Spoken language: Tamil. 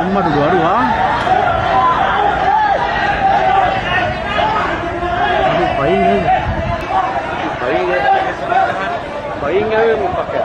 Muhammad dua-dua. Aduh, paling ni. Paling dia paling dia pakai.